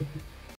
Thank you.